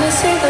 gonna say the